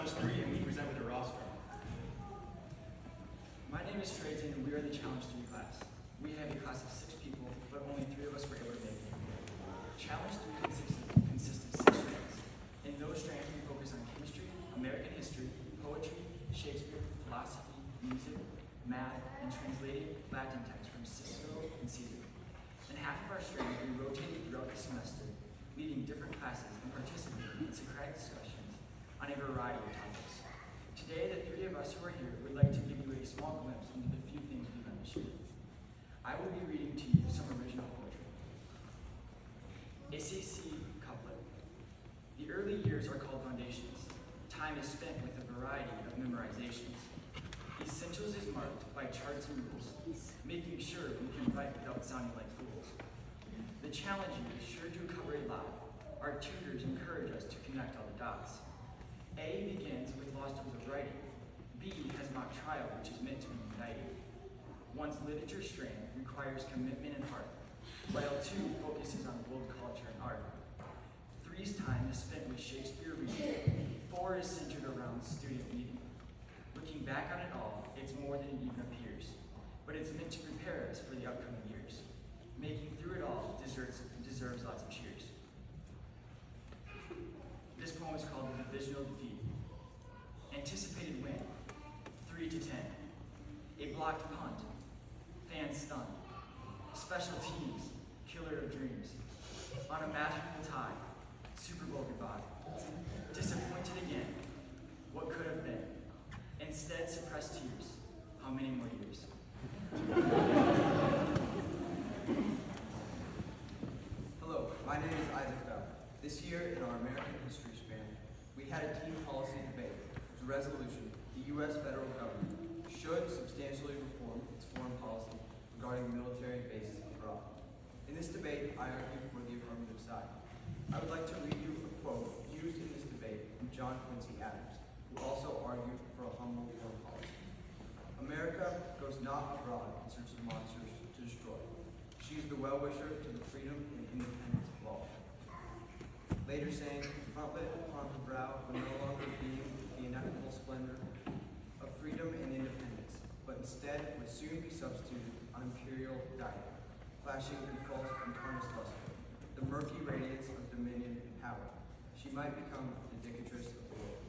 Challenge 3 and we present with a roster. My name is Trayton and we are the Challenge 3 class. We have a class of six people, but only three of us were able to make it. Challenge 3 consists of, consists of six strands. In those strands, we focus on chemistry, American history, poetry, Shakespeare, philosophy, music, math, and translating Latin texts from Cicero and Caesar. In half of our strands, we rotated throughout variety of topics. Today, the three of us who are here would like to give you a small glimpse into the few things we've done this year. I will be reading to you some original poetry. SAC couplet. The early years are called foundations. Time is spent with a variety of memorizations. Essentials is marked by charts and rules, making sure we can write without sounding like fools. The challenge is sure to cover a lot. Our tutors encourage us to connect all the dots. A begins with of writing. B has mock trial, which is meant to be united. One's literature strand requires commitment and heart, while two focuses on world culture and art. Three's time is spent with Shakespeare reading. Four is centered around student meeting. Looking back on it all, it's more than it even appears, but it's meant to prepare us for the upcoming years. Making through it all deserves, deserves lots of cheers. This poem is Divisional Defeat. Anticipated win, 3 to 10. A blocked punt, fans stunned. Special teams, killer of dreams. On a magical tie, Super Bowl goodbye. Disappointed again, what could have been. Instead, suppressed tears. How many more years? Hello, my name is Isaac Bell. This year in our American history we had a team policy debate the resolution the U.S. federal government should substantially reform its foreign policy regarding military bases abroad. In this debate, I argue for the affirmative side. I would like to read you a quote used in this debate from John Quincy Adams, who also argued for a humble foreign policy. America goes not abroad in search of monsters to destroy. She is the well-wisher to the freedom and independence of all. Later saying, frontlet upon her brow would no longer be the ineffable splendor of freedom and independence, but instead would soon be substituted on imperial diadem, flashing in false and tarnished luster, the murky radiance of dominion and power. She might become the dictatress of the world.